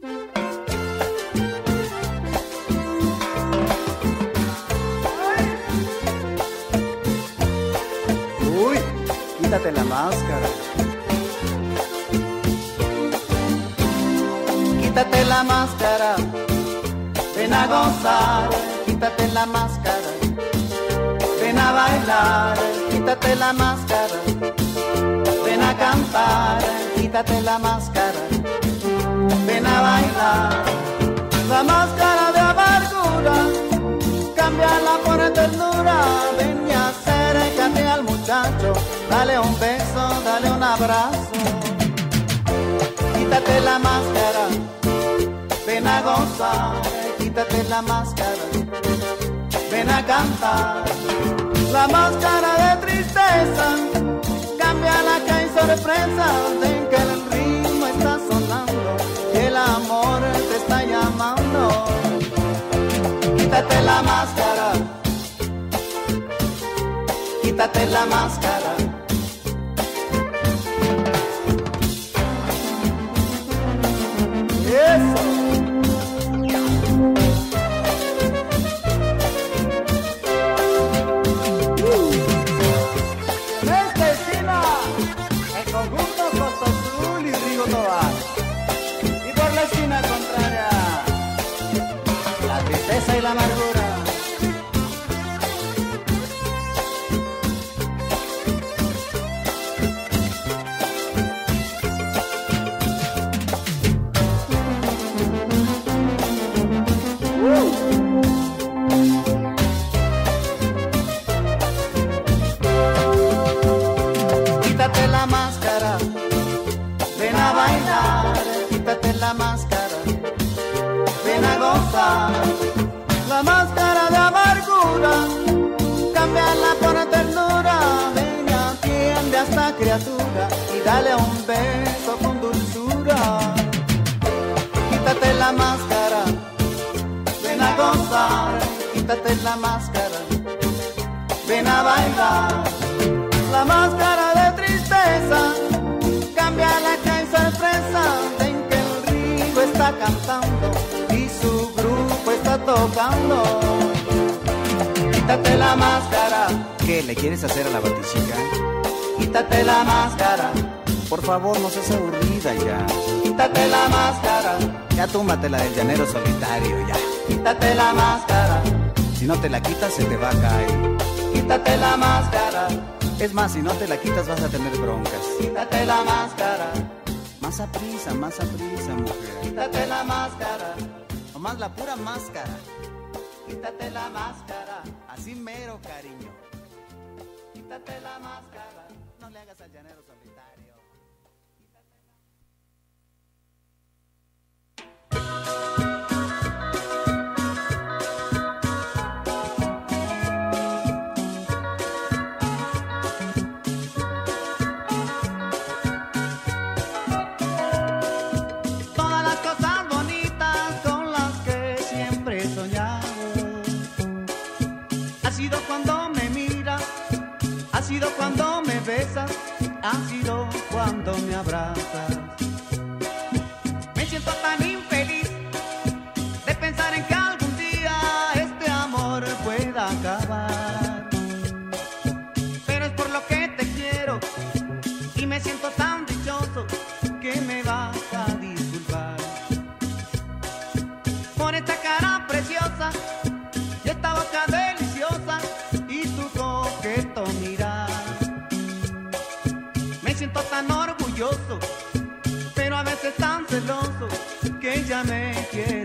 Uy, quítate la máscara. Quítate la máscara. Ven a gozar, quítate la máscara. Ven a bailar, quítate la máscara. Ven a cantar, quítate la máscara. Ven a bailar. La máscara de amargura, cámbiala por ternura. Ven y acércate al muchacho, dale un beso, dale un abrazo. Quítate la máscara, ven a gozar, quítate la máscara, ven a cantar. La máscara de tristeza, cámbiala que hay sorpresa, ven que el Quítate la máscara, quítate la máscara. Quítate la máscara, Ya túmbate la del llanero solitario ya. quítate la máscara, Si no te la quitas, se te va a caer. quítate la máscara, Es más, si no te la quitas, vas a tener broncas. quítate la máscara, Más a prisa, más a prisa, mujer. quítate la máscara, O la pura máscara. quítate la máscara, Así mero, cariño. quítate la máscara. No le hagas al llanero Música tan celoso que ya me quiero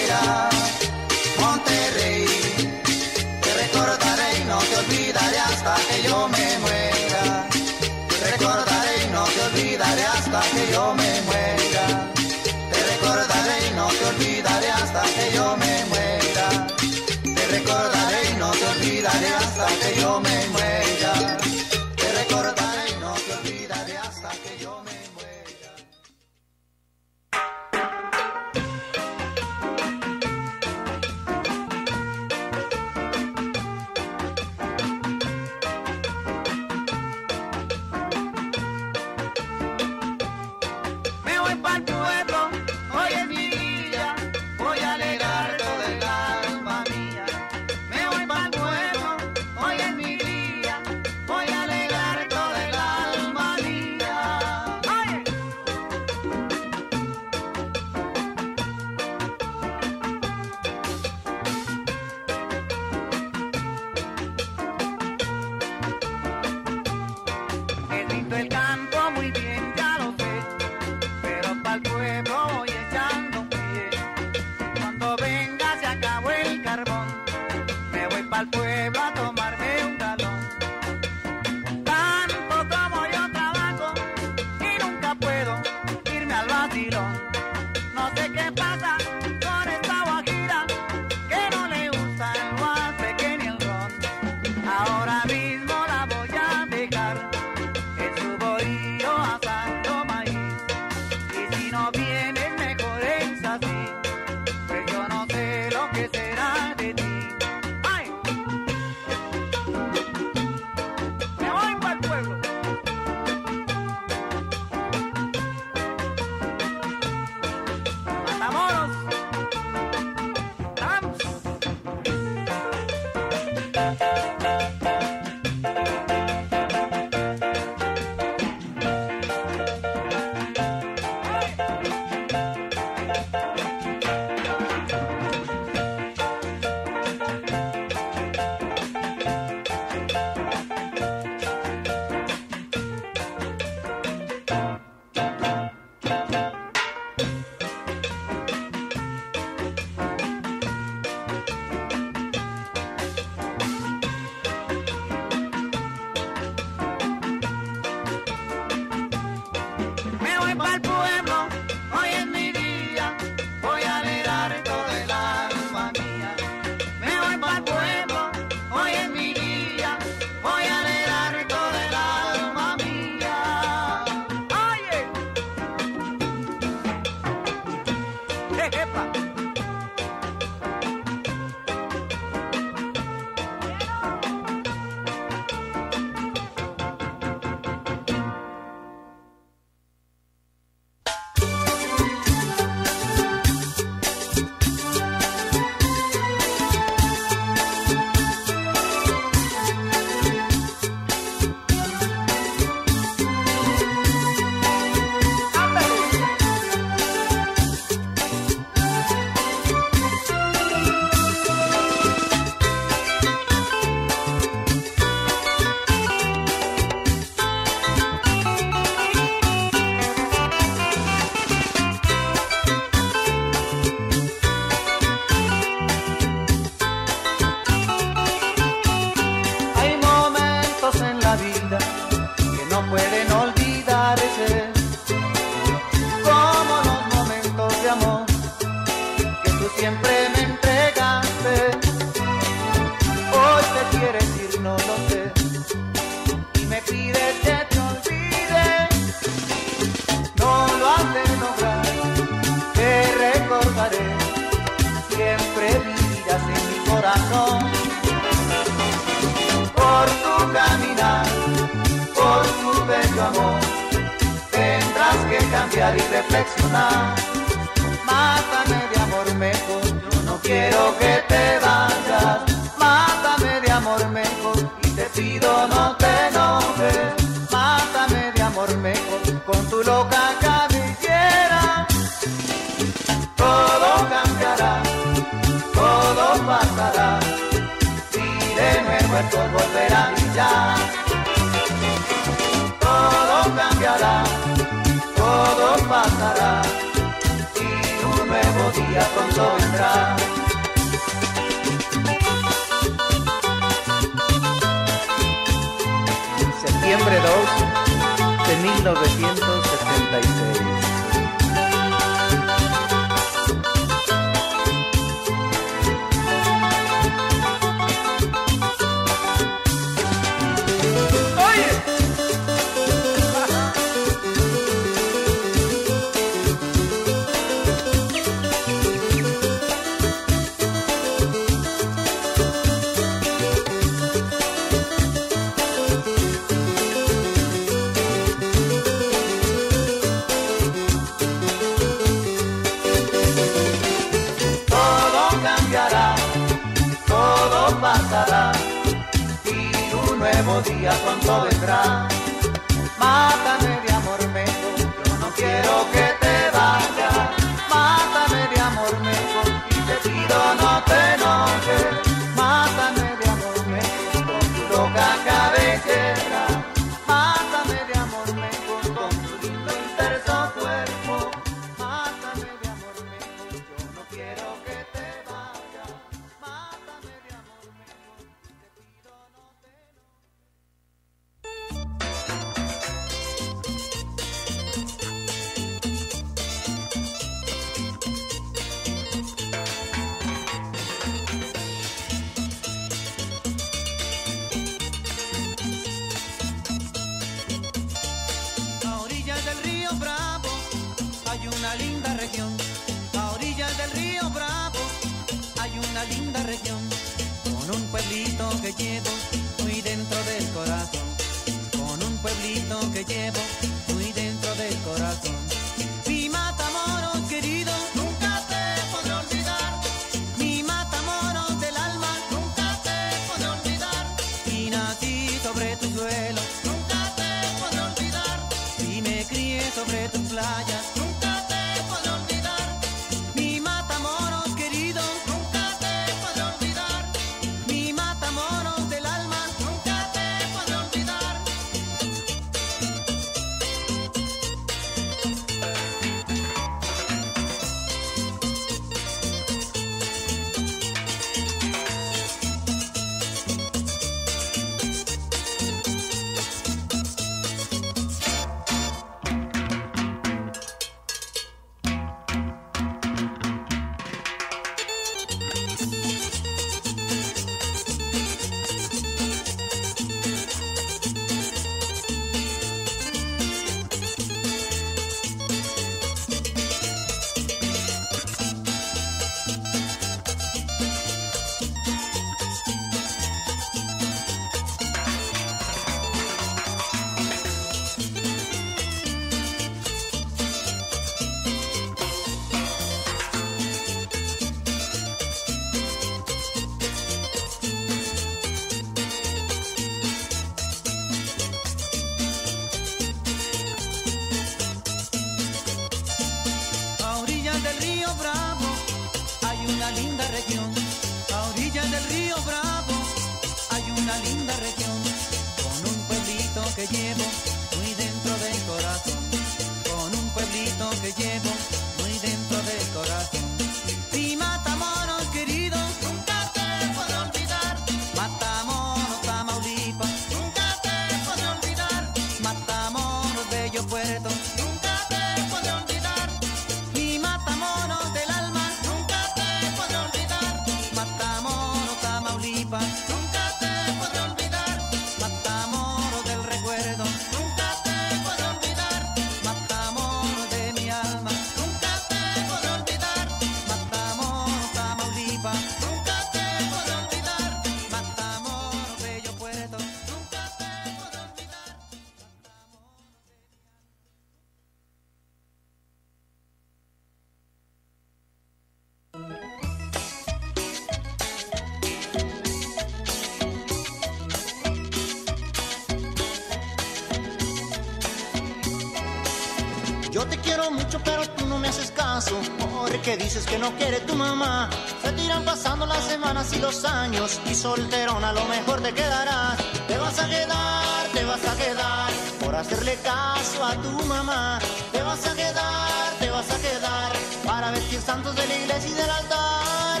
Dices que no quiere tu mamá. Se tiran pasando las semanas y los años. Y solterona, lo mejor te quedarás. Te vas a quedar, te vas a quedar. Por hacerle caso a tu mamá. Te vas a quedar, te vas a quedar. Para vestir santos de la iglesia y del altar.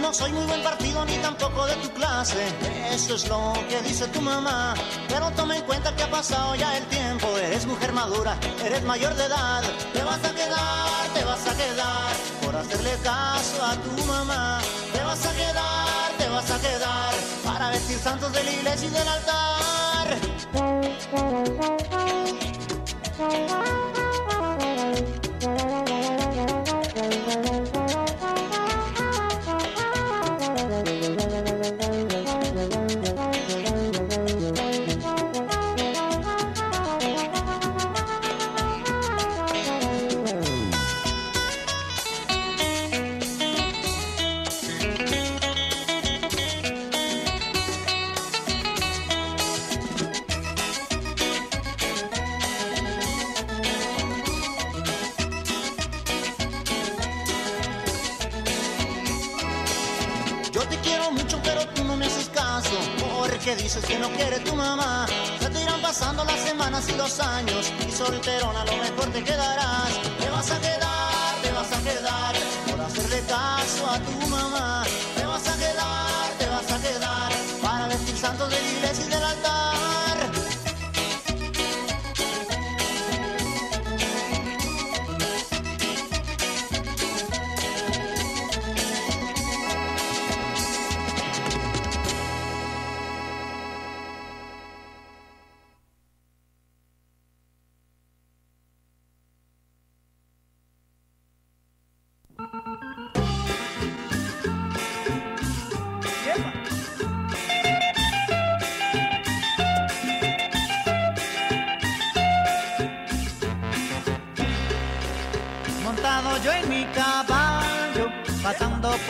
No soy muy buen partido ni tampoco de tu clase. Eso es lo que dice tu mamá. Pero toma en cuenta que ha pasado ya el tiempo. Eres mujer madura, eres mayor de edad. Te vas a quedar, te vas a quedar. Por hacerle caso a tu mamá. Te vas a quedar, te vas a quedar. Para vestir santos de la iglesia y del altar.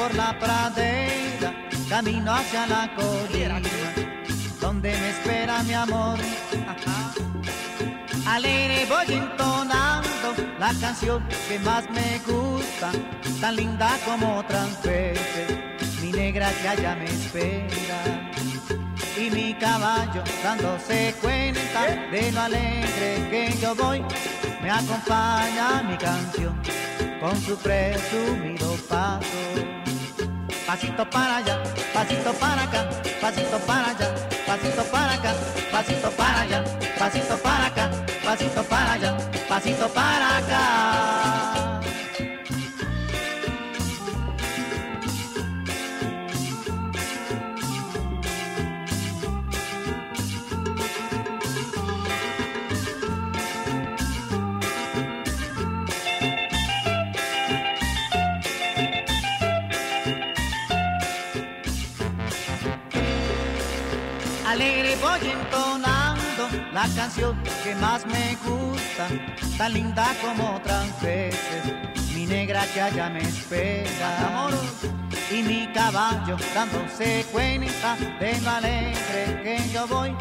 Por la pradera, camino hacia la colina, donde me espera mi amor. Alegre voy entonando la canción que más me gusta, tan linda como otras veces, mi negra que allá me espera. Y mi caballo dándose cuenta de lo alegre que yo voy, me acompaña mi canción con su presumido paso. Pasito para allá, pasito para acá, pasito para allá, pasito para acá, pasito para allá, pasito para acá, pasito para allá, pasito para acá. La canción que más me gusta, tan linda como otras veces, mi negra que allá me espera. Y mi caballo dándose cuenta de lo alegre que yo voy,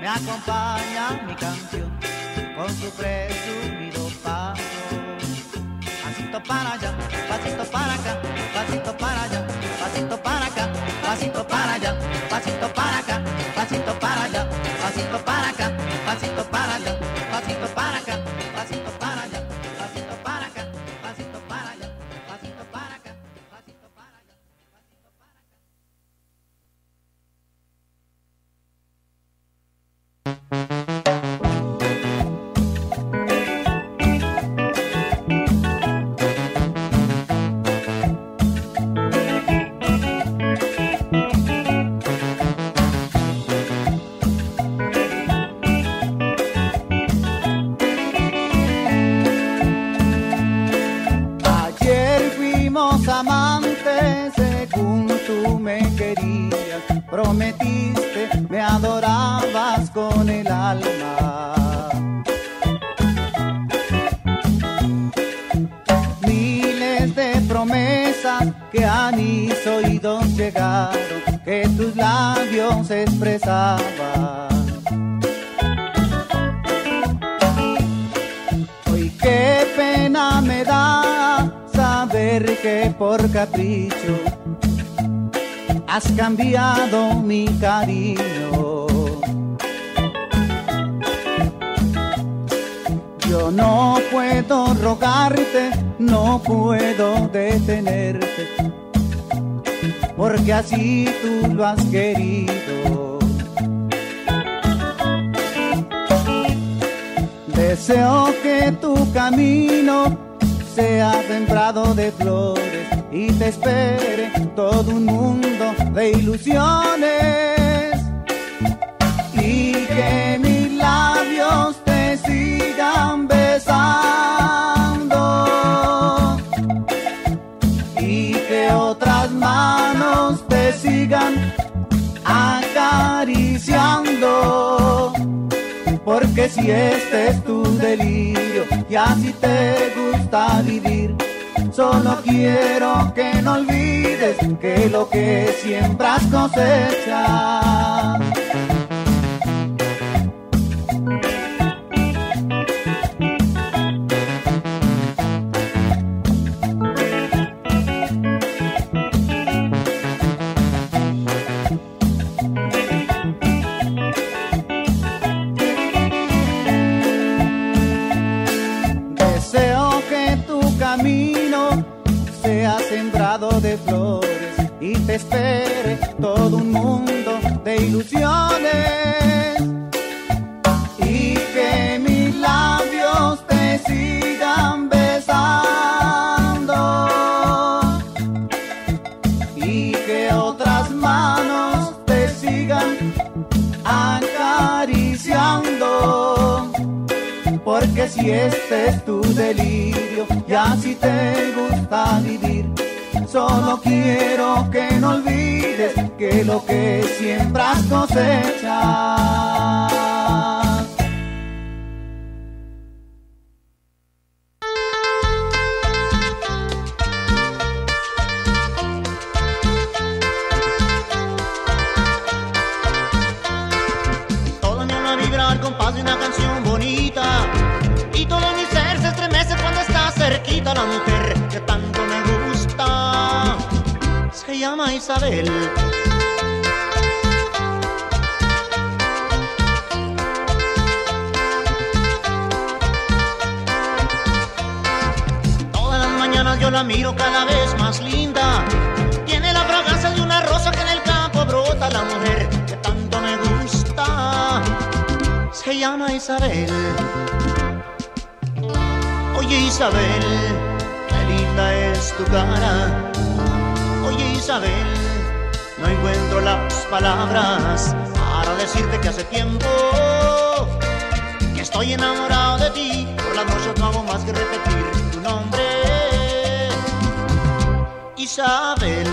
me acompaña mi canción con su presumido paso. Pasito para allá, pasito para acá, pasito para allá, pasito para acá, pasito para allá, pasito para acá, pasito para allá, pasito para acá, pasito prometiste, me adorabas con el alma. Miles de promesas que a mis oídos llegaron, que tus labios expresaban. Hoy qué pena me da saber que por capricho has cambiado mi cariño. Yo no puedo rogarte, no puedo detenerte, porque así tú lo has querido. Deseo que tu camino sea sembrado de flores y te espere todo un mundo de ilusiones. Y que mis labios te sigan besando. Y que otras manos te sigan acariciando. Porque si este es tu delirio y así te gusta vivir, solo quiero que no olvides que lo que siembras cosechas. Te espere todo un mundo de ilusiones. Y que mis labios te sigan besando. Y que otras manos te sigan acariciando. Porque si este es tu delirio y así te gusta vivir, solo quiero que no olvides que lo que siembras cosechas. Se llama Isabel Todas las mañanas yo la miro cada vez más linda Tiene la fragancia de una rosa que en el campo brota la mujer que tanto me gusta se llama Isabel. Oye Isabel, qué linda es tu cara. Isabel, no encuentro las palabras para decirte que hace tiempo que estoy enamorado de ti. Por las noches no hago más que repetir tu nombre. Isabel,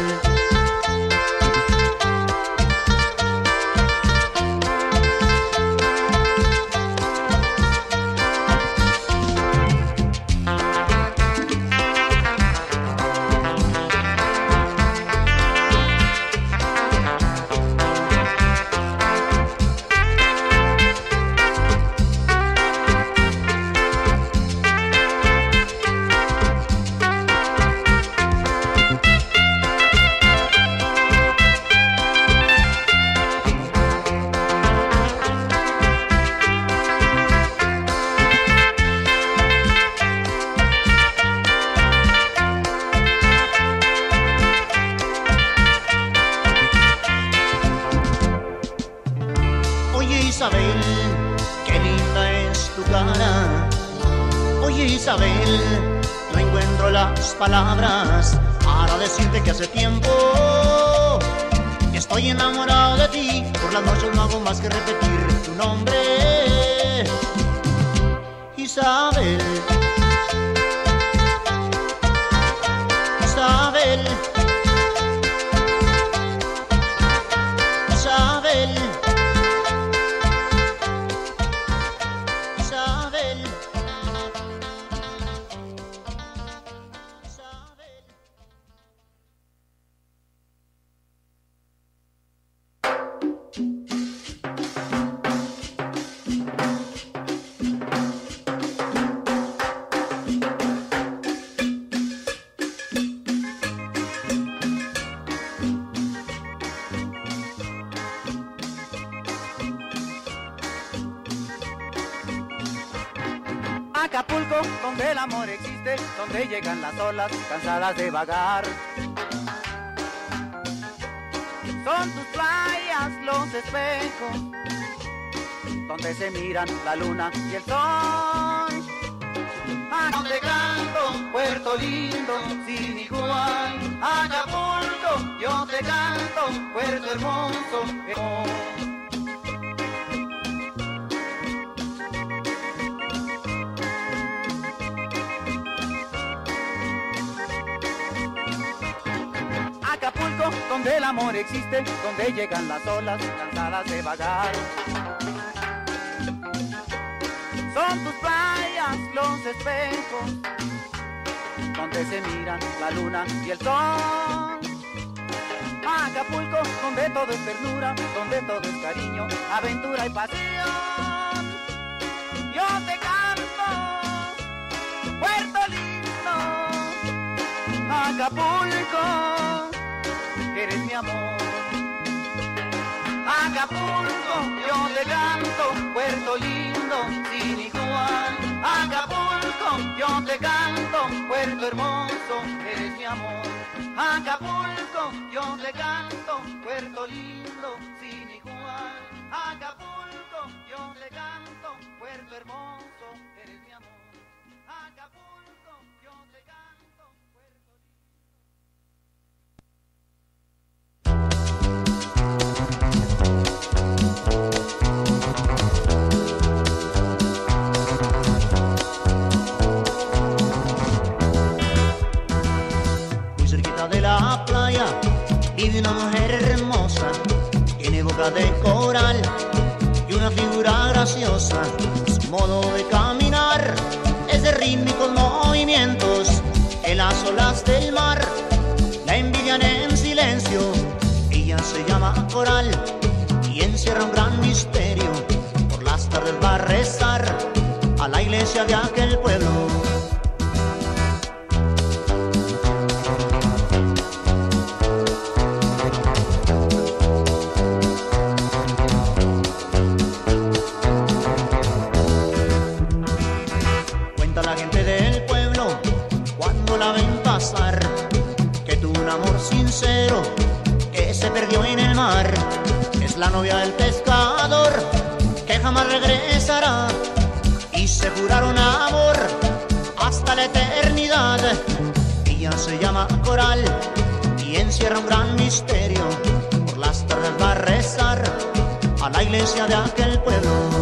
Acapulco, donde el amor existe, donde llegan las olas cansadas de vagar. Son tus playas los espejos, donde se miran la luna y el sol. Donde canto, Puerto lindo, sin igual. Acapulco, yo te canto, Puerto hermoso. Donde el amor existe, donde llegan las olas cansadas de vagar. Son tus playas los espejos, donde se miran la luna y el sol. Acapulco, donde todo es ternura, donde todo es cariño, aventura y pasión. Yo te canto, Puerto Lindo, Acapulco, eres mi amor. Acapulco, yo te canto, Puerto lindo, sin igual. Acapulco, yo te canto, Puerto hermoso, eres mi amor. Acapulco, yo te canto, Puerto lindo, sin igual. Acapulco, yo te canto, Puerto hermoso, una mujer hermosa, tiene boca de coral y una figura graciosa. Su modo de caminar es de rítmicos movimientos en las olas del mar. La envidian en silencio, ella se llama Coral y encierra un gran misterio. Por las tardes va a rezar a la iglesia de aquel pueblo. Perdió en el mar. Es la novia del pescador que jamás regresará y se juraron amor hasta la eternidad. Ella se llama Coral y encierra un gran misterio. Por las tardes va a rezar a la iglesia de aquel pueblo.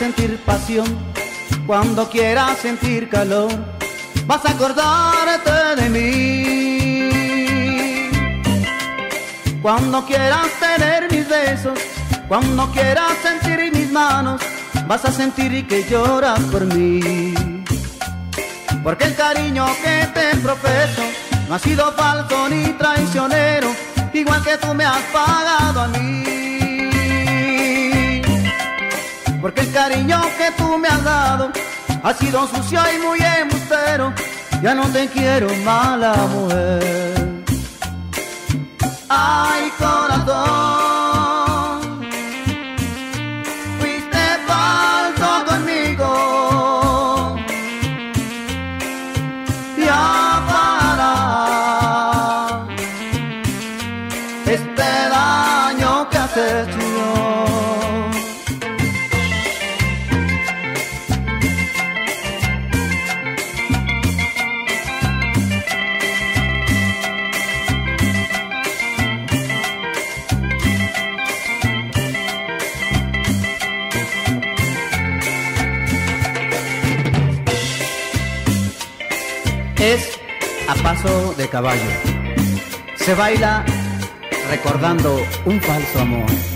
Sentir pasión, cuando quieras sentir calor, vas a acordarte de mí. Cuando quieras tener mis besos, cuando quieras sentir mis manos, vas a sentir que lloras por mí. Porque el cariño que te profeso no ha sido falso ni traicionero, igual que tú me has pagado a mí porque el cariño que tú me has dado ha sido sucio y muy embustero, ya no te quiero mala mujer. Ay, paso de caballo. Se baila recordando un falso amor.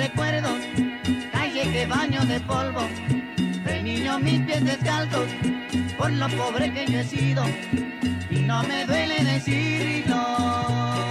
Recuerdos. Calle que baño de polvo, de niño mis pies descalzos, por lo pobre que yo he sido, y no me duele decirlo.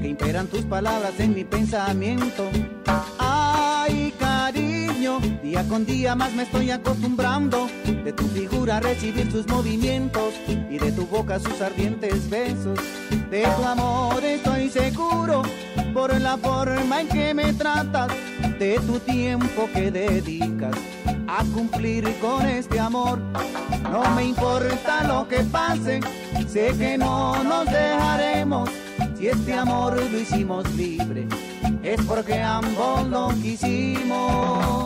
que imperan tus palabras en mi pensamiento. Ay, cariño, día con día más me estoy acostumbrando de tu figura recibir sus movimientos y de tu boca sus ardientes besos. De tu amor estoy seguro por la forma en que me tratas, de tu tiempo que dedicas a cumplir con este amor. No me importa lo que pase, sé que no nos dejaremos si este amor lo hicimos libre, es porque ambos lo quisimos.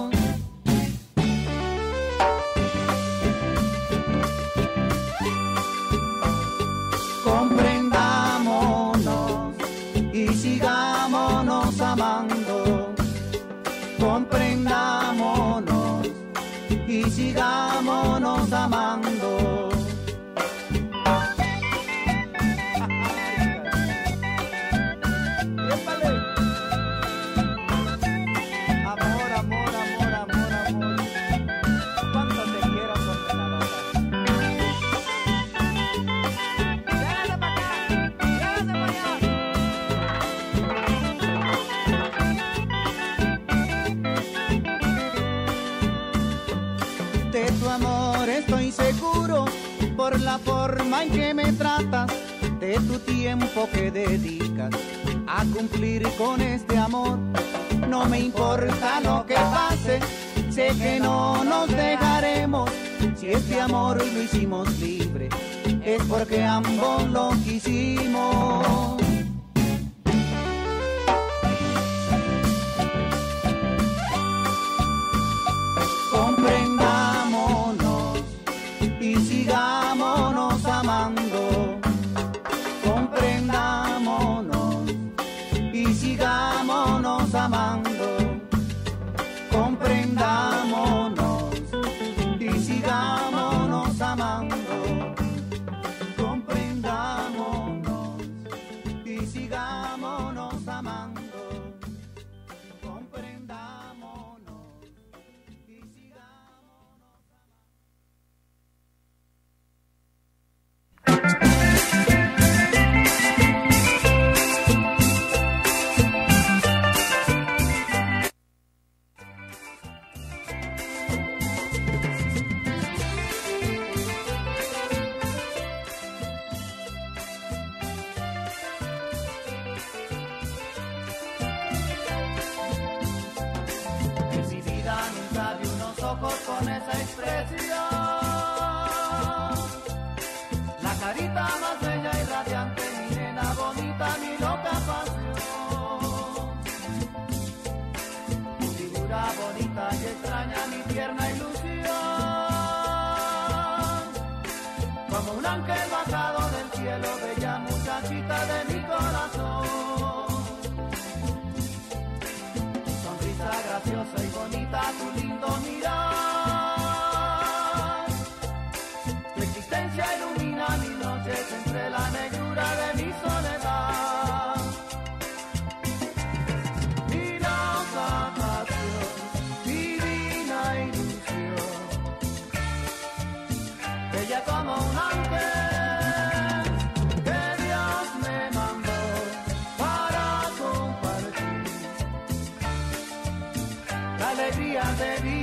Que dedicas a cumplir con este amor. No me importa lo que pase, sé que no nos dejaremos. Si este amor lo hicimos libre, es porque ambos lo quisimos. Y seguraron amor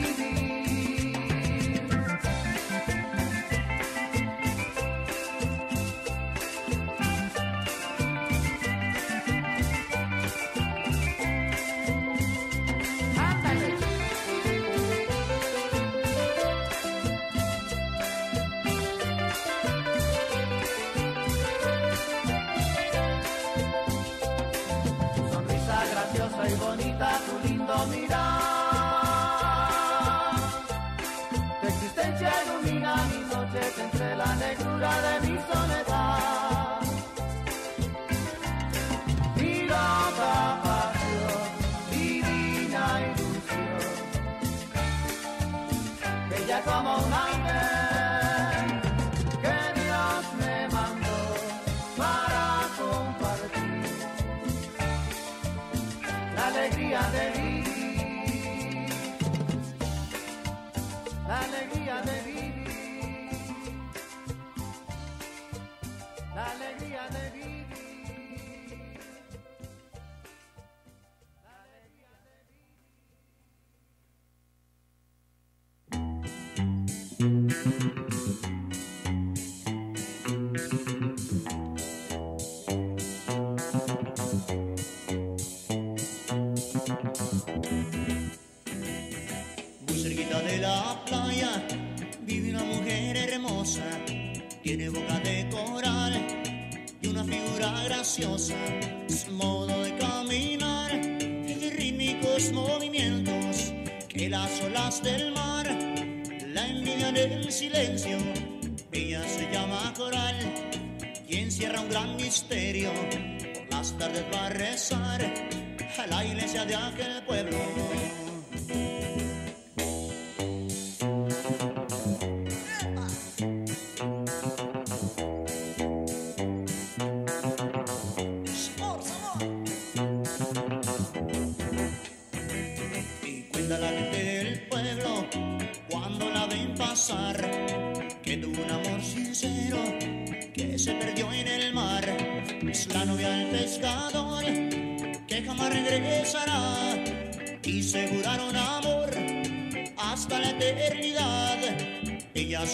hasta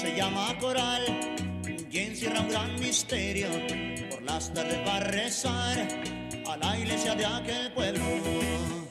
se llama coral y encierra un gran misterio. Por las tardes va a rezar a la iglesia de aquel pueblo.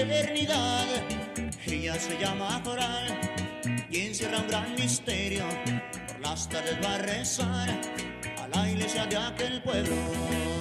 eternidad. Ella se llama Coral y encierra un gran misterio. Por las tardes va a rezar a la iglesia de aquel pueblo.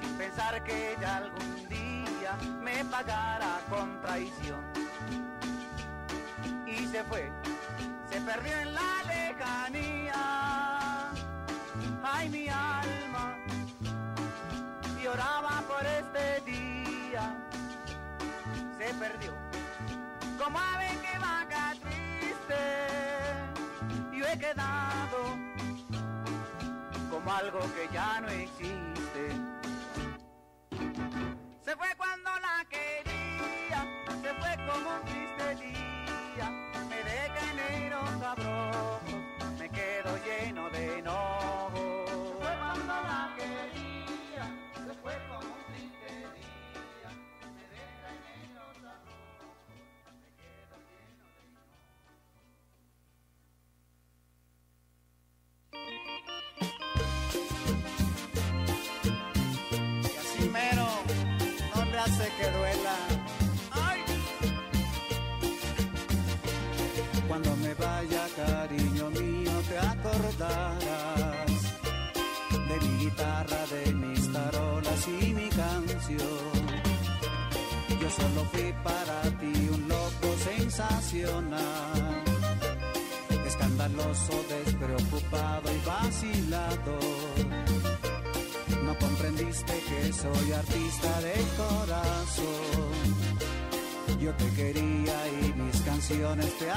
sin pensar que ella algún día me pagara con traición. Y se fue, se perdió en la lejanía. Ay, mi alma lloraba por este día, se perdió como ave algo que ya no existe.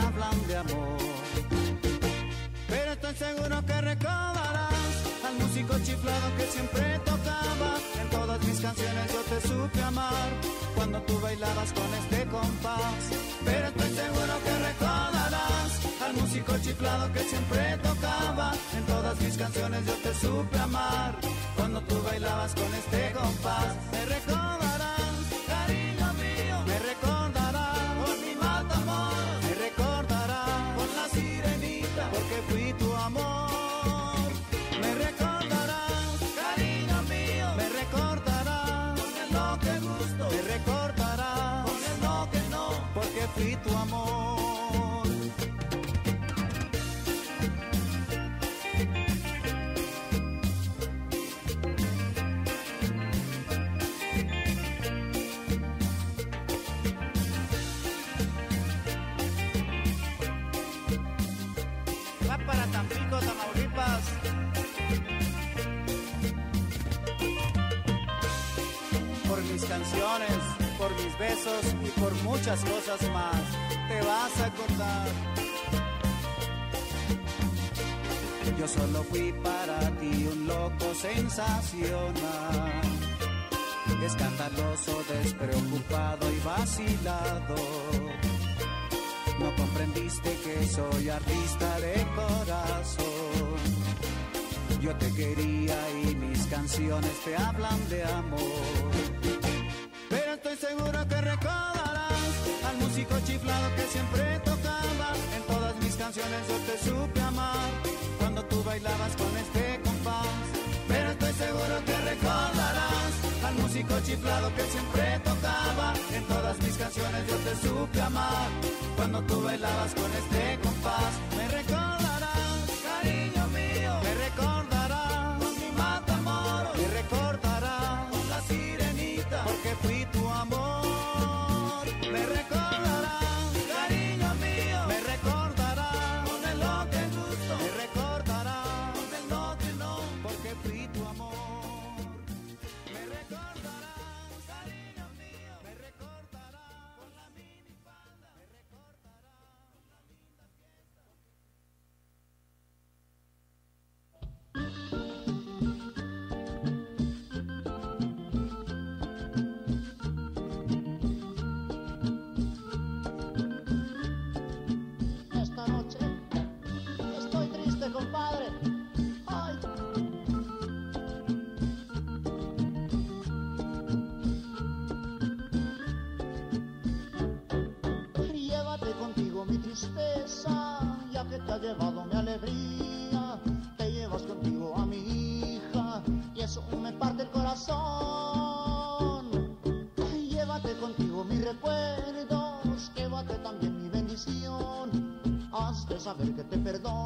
Hablan de amor. Pero estoy seguro que recordarás al músico chiflado que siempre tocaba. En todas mis canciones yo te supe amar cuando tú bailabas con este compás. Pero estoy seguro que recordarás al músico chiflado que siempre tocaba. En todas mis canciones yo te supe amar cuando tú bailabas con este compás. Me recordarás, por mis besos y por muchas cosas más. Te vas a acordar. Yo solo fui para ti un loco sensacional, escandaloso, despreocupado y vacilado. No comprendiste que soy artista de corazón. Yo te quería y mis canciones te hablan de amor seguro que recordarás al músico chiflado que siempre tocaba. En todas mis canciones yo te supe amar cuando tú bailabas con este compás. Pero estoy seguro que recordarás al músico chiflado que siempre tocaba. En todas mis canciones yo te supe amar cuando tú bailabas con este compás. Me recordarás, que te ha llevado mi alegría. Te llevas contigo a mi hija, y eso me parte el corazón. Llévate contigo mis recuerdos, llévate también mi bendición. Has de saber que te perdono,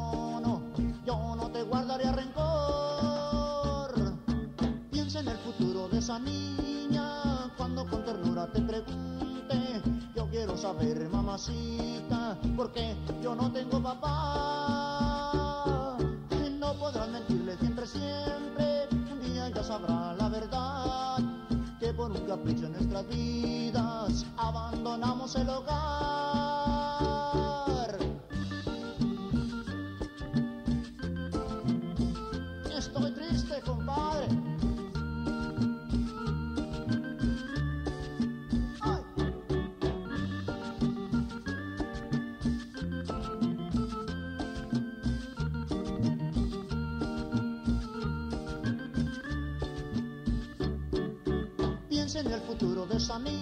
futuro de esa niña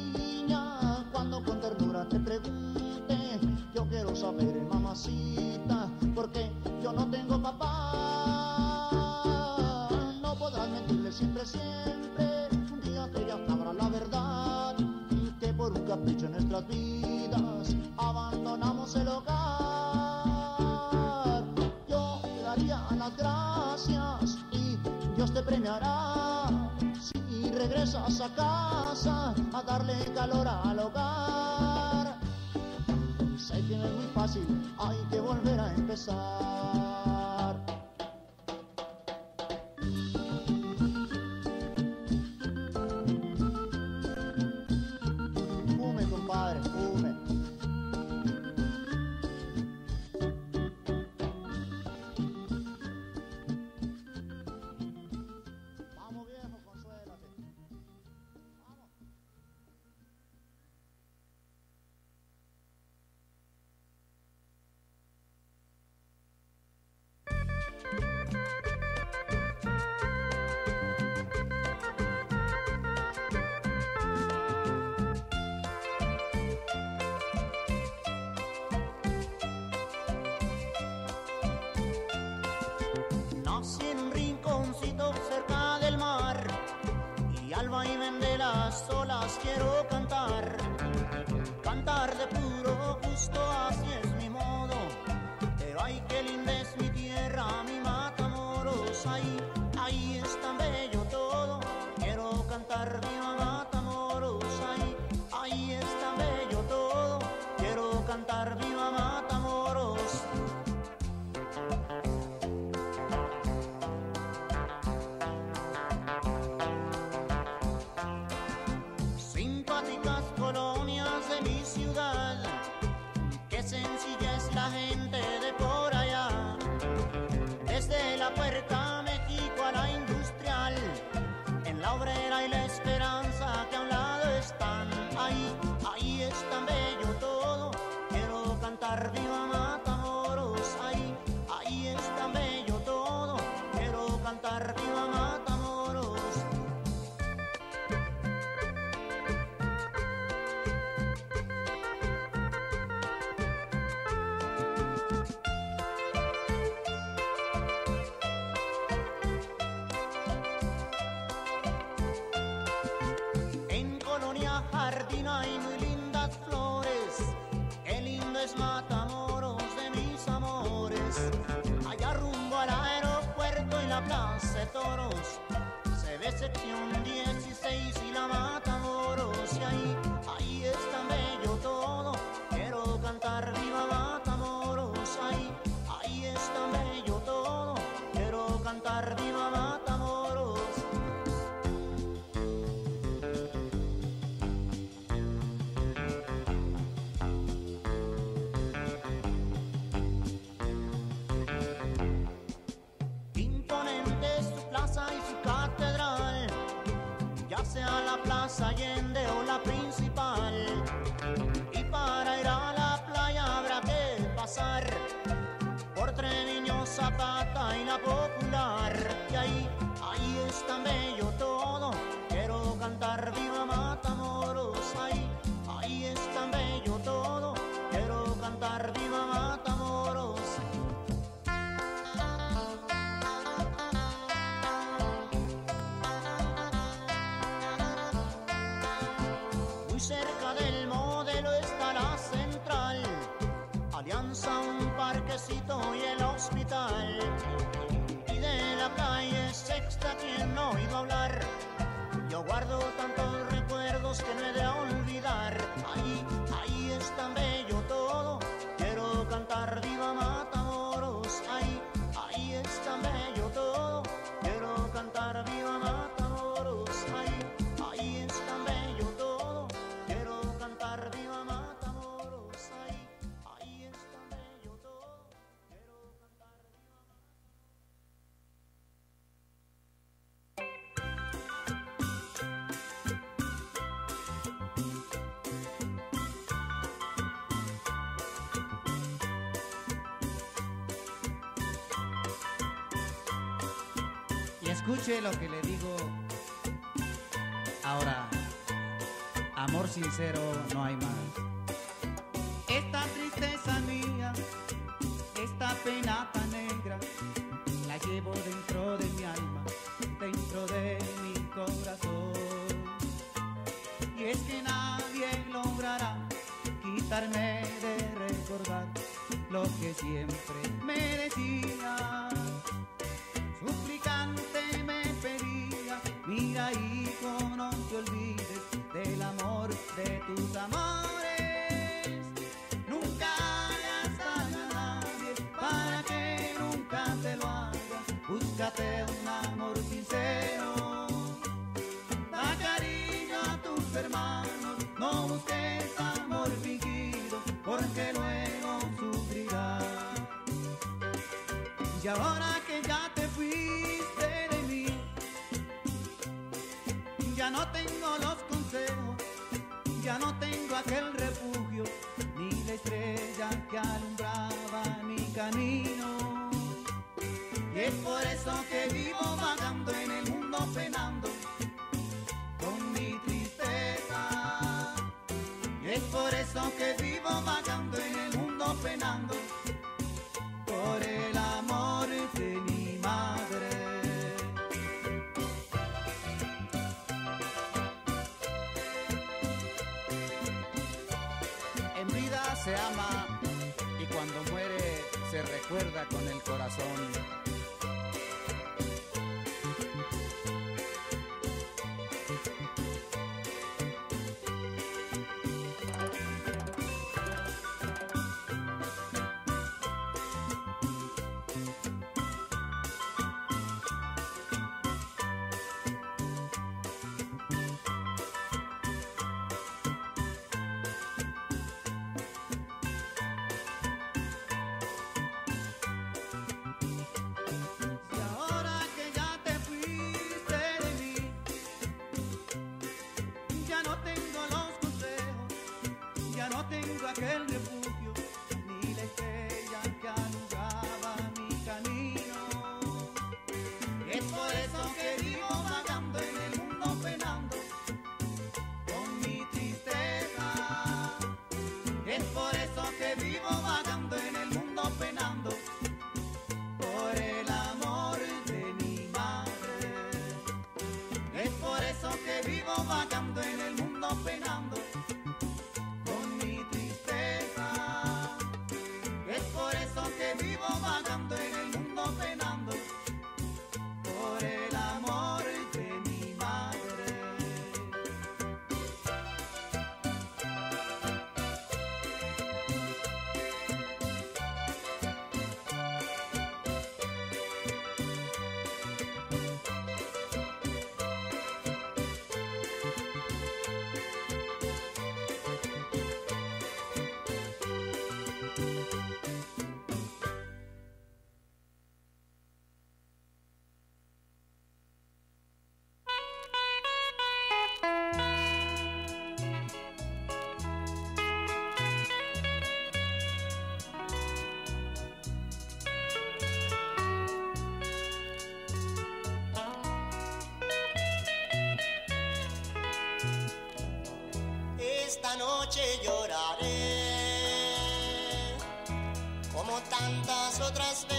Escuche lo que le digo ahora. Amor sincero no hay más. Esta tristeza mía, esta pena tan negra, la llevo dentro de mi alma, dentro de mi corazón. Y es que nadie logrará quitarme de recordar lo que siempre me decía tus amores. Nunca hagas daño a nadie para que nunca te lo hagas. Búscate un amor sincero. Da cariño a tus hermanos, no busques amor fingido porque luego sufrirás. Y ahora aquel Esta noche lloraré como tantas otras veces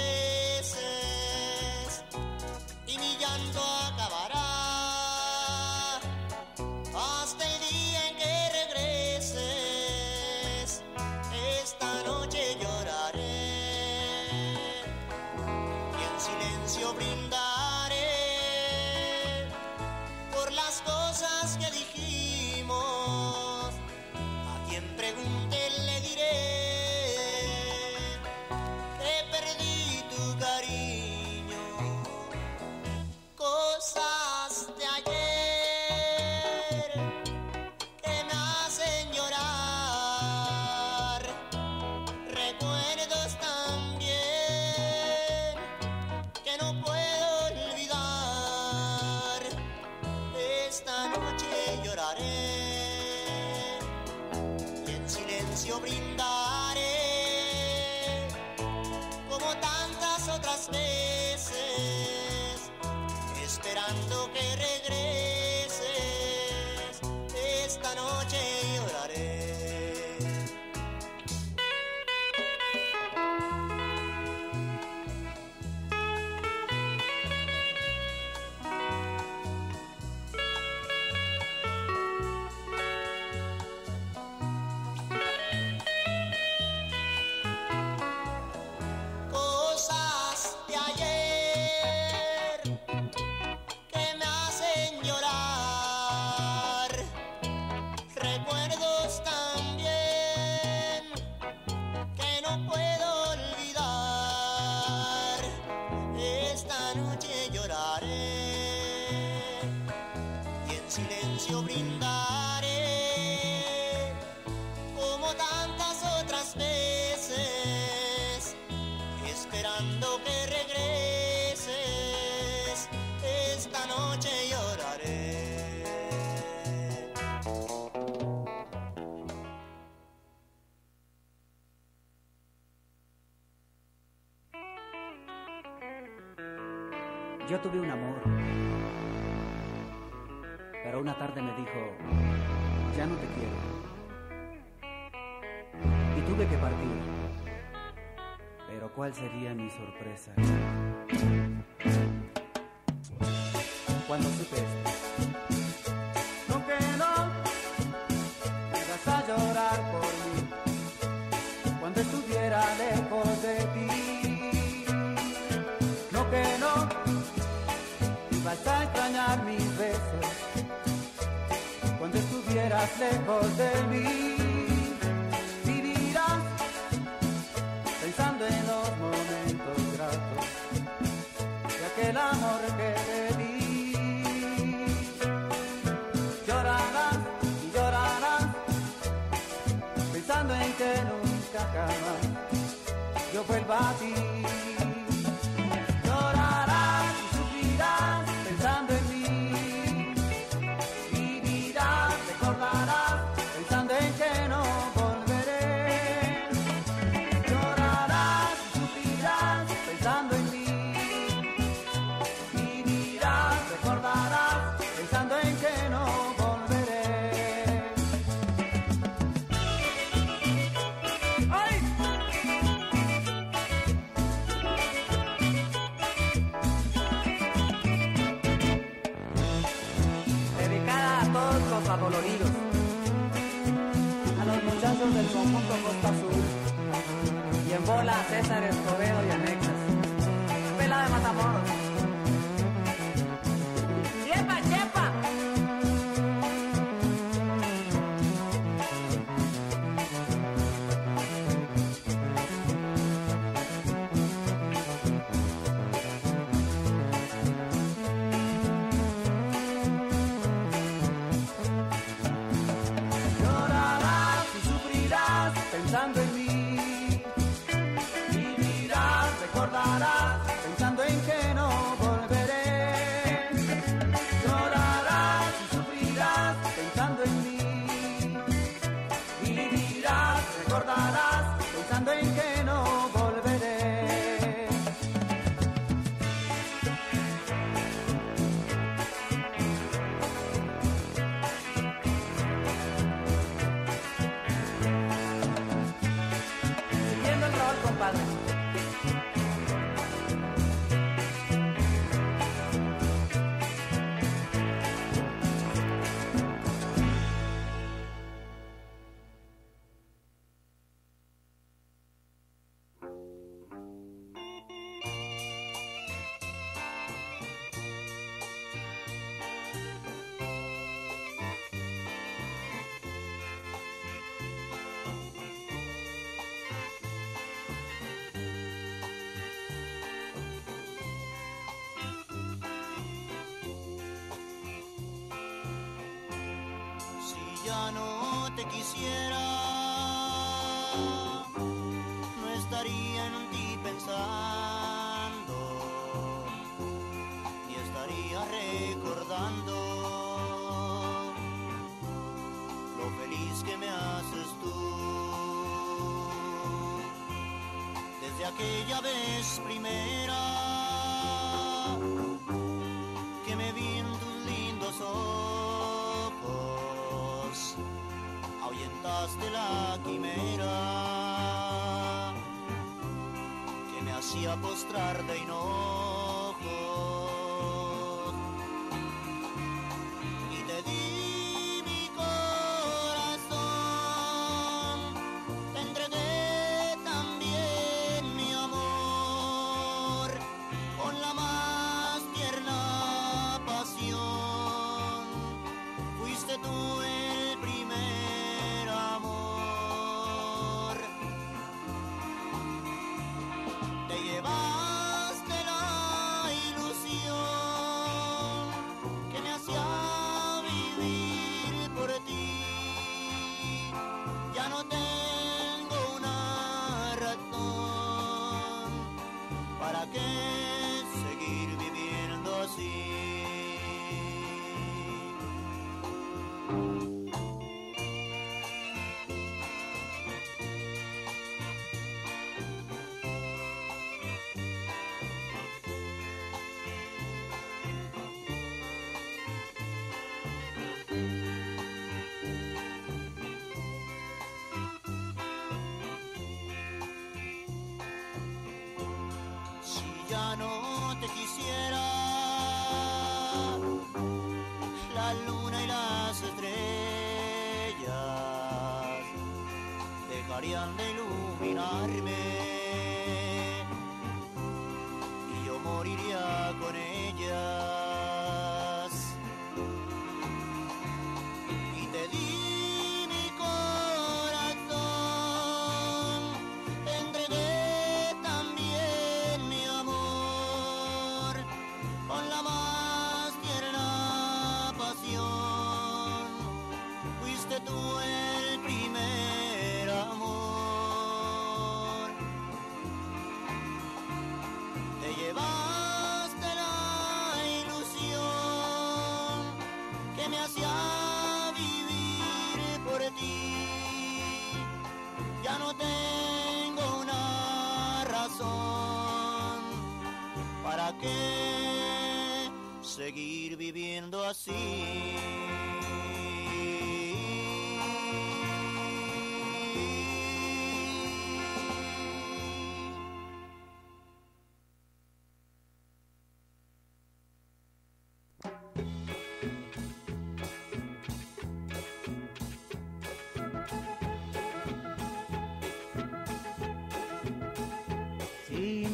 silencio Yo tuve un amor, pero una tarde me dijo, ya no te quiero. Y tuve que partir, pero ¿cuál sería mi sorpresa? Cuando supe esto, No que no vas a llorar por mí cuando estuviera lejos de ti. No que no a extrañar mis besos cuando estuvieras lejos de mí. Vivirás pensando en los momentos gratos de aquel amor que te di. Llorarás y llorarás pensando en que nunca jamás yo vuelva a ti. César Escobedo aquella vez primera que me vi en tus lindos ojos, ahuyentaste la quimera que me hacía postrar de enojo. Dejarían de iluminarme y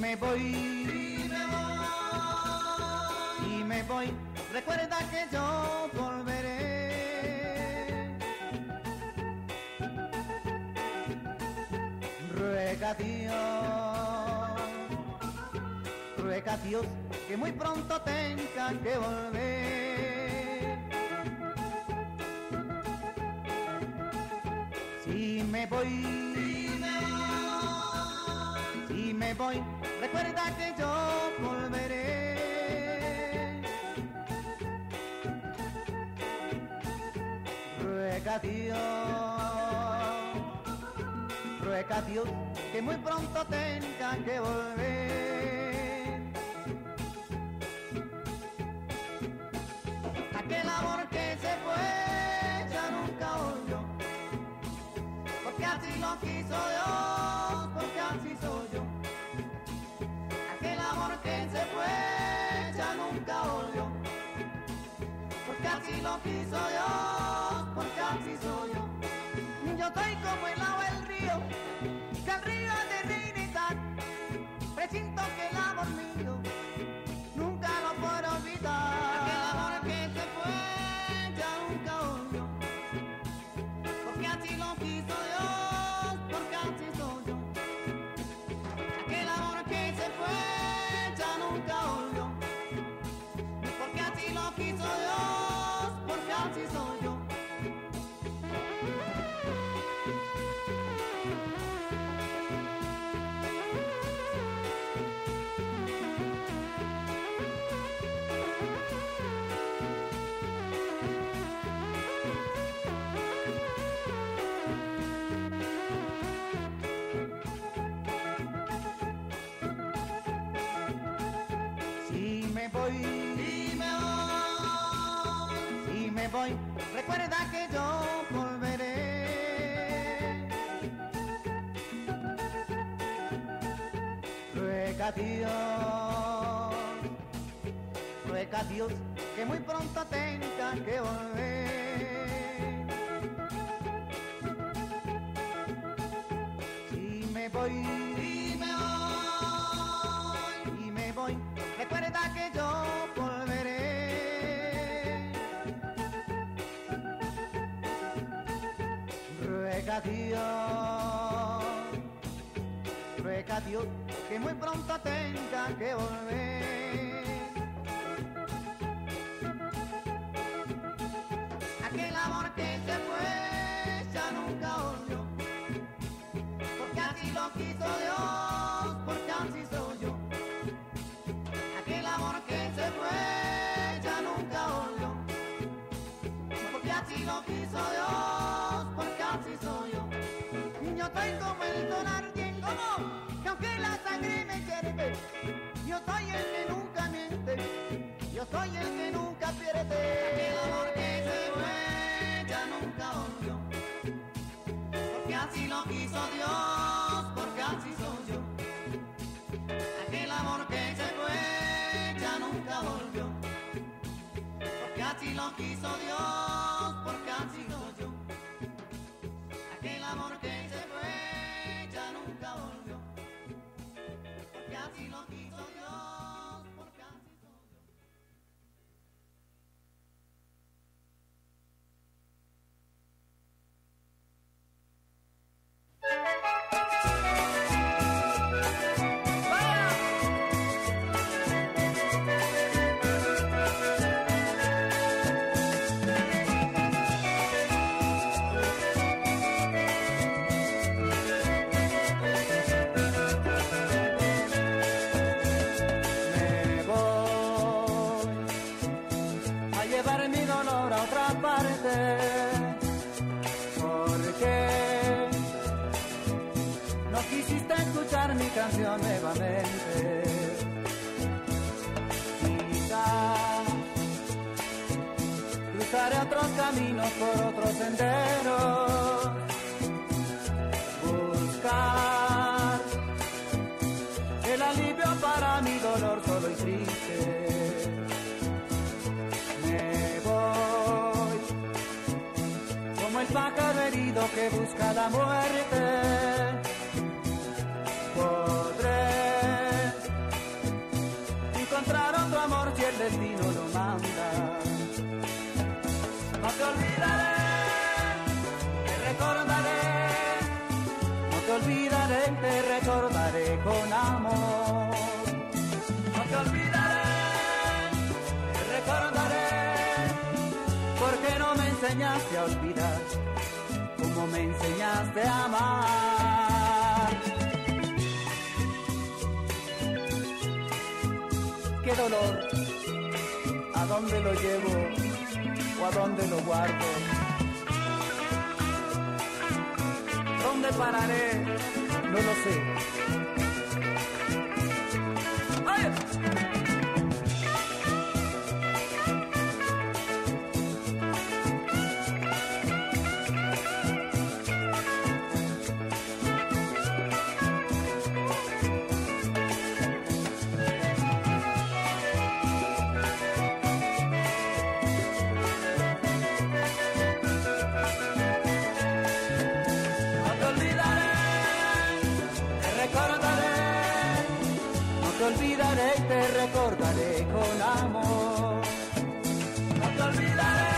me voy, Ruega Dios, que muy pronto tenga que volver. Si me voy, si me voy, recuerda que yo volveré. Ruega Dios, Dios que muy pronto tenga que volver. Aquel amor que se fue ya nunca volvió porque así lo quiso Dios, porque así soy yo. Aquel amor que se fue ya nunca volvió, porque así lo quiso Dios, porque así soy yo. Yo soy como el agua Dios, ruega Dios que muy pronto tenga que volver. Si me voy, si me voy, si me voy, recuerda que yo volveré. Ruega Dios, ruega Dios que muy pronto tenga que volver. Aquel amor que se fue ya nunca volvió, porque así lo quiso Dios, porque así soy yo. Aquel amor que se fue ya nunca volvió, porque así lo quiso Dios, porque así soy yo. Yo estoy como el don ardiente, como que aunque yo soy el que nunca miente, yo soy el que nunca pierde. El amor que se fue ya nunca volvió, porque así lo quiso Dios, porque así soy yo. Aquel amor que se fue ya nunca volvió, porque así lo quiso Dios. así lo olvidar como me enseñaste a amar. Qué dolor, a dónde lo llevo o a dónde lo guardo. ¿Dónde pararé? No lo sé. olvidaré y te recordaré con amor. No te olvidaré,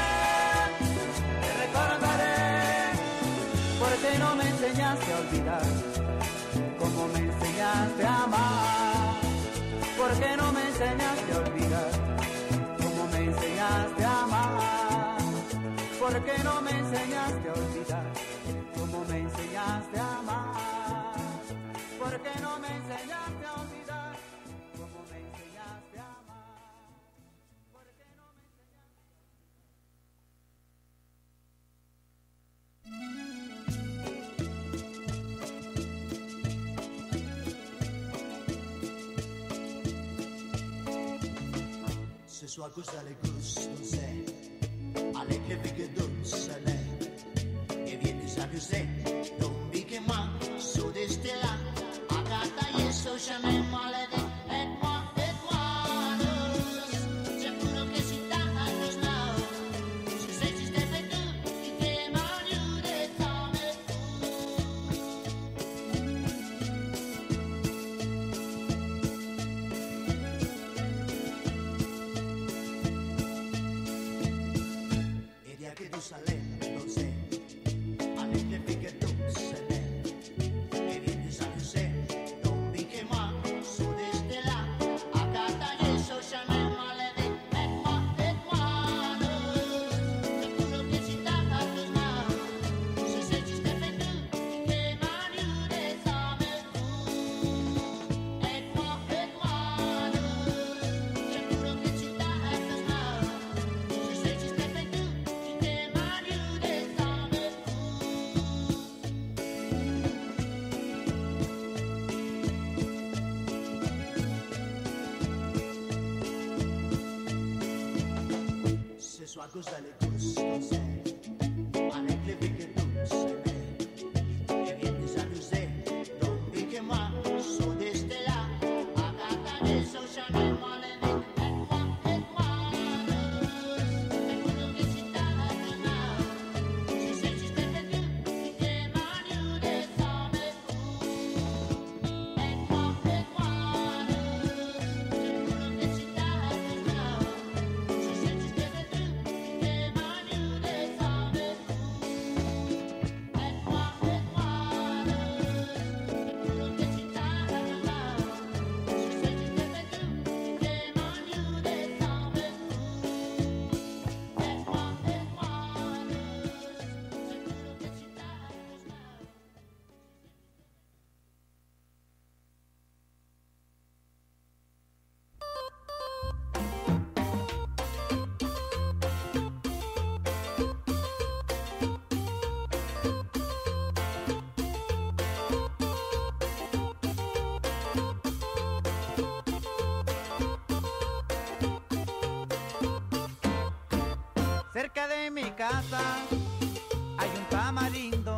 te recordaré, porque no me enseñaste a olvidar, como me enseñaste a amar. Porque no me enseñaste a olvidar, como me enseñaste a amar. Porque no me enseñaste a olvidar, como me enseñaste a amar. Porque no me enseñaste a Sua cosa le gustunse, alle che fiche dunsele, e vieni sapiuse, non vi che man, su destela, agata e so chamem. Casa hay un tamarindo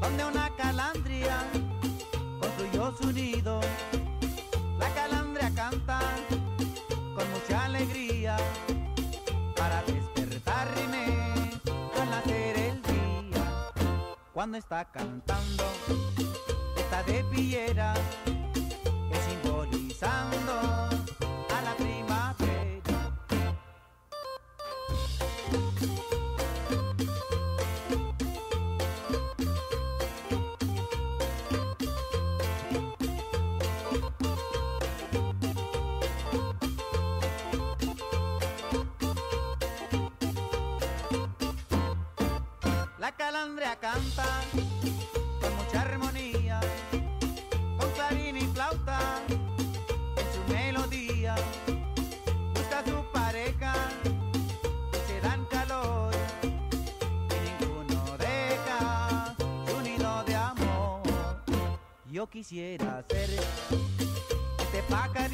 donde una calandria construyó su nido. La calandria canta con mucha alegría para despertarme al nacer el día. Cuando está cantando, está de pillera, quisiera ser este pajarito